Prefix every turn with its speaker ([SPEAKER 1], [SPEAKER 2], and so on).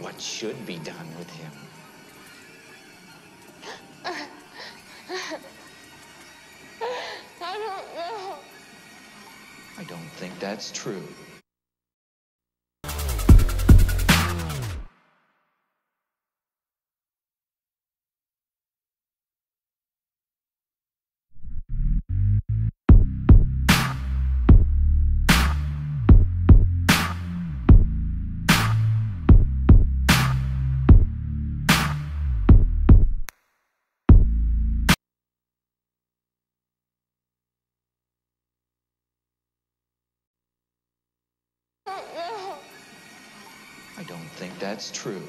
[SPEAKER 1] what should be done with him.
[SPEAKER 2] I don't know.
[SPEAKER 1] I don't think that's true.
[SPEAKER 2] I don't
[SPEAKER 1] think that's true.